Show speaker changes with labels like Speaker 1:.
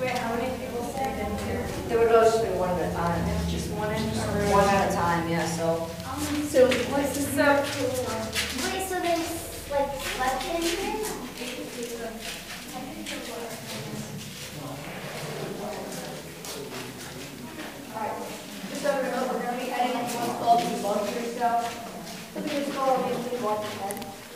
Speaker 1: Wait, how many people fit in here? There would just be one at a time.
Speaker 2: Just one in or?
Speaker 1: One at a time, yeah, so.
Speaker 2: Um, so what's the sub?
Speaker 3: Wait, so there's like left in here?
Speaker 4: Just so we know, we're gonna be adding what's called debunker stuff. So we just call it basically one to.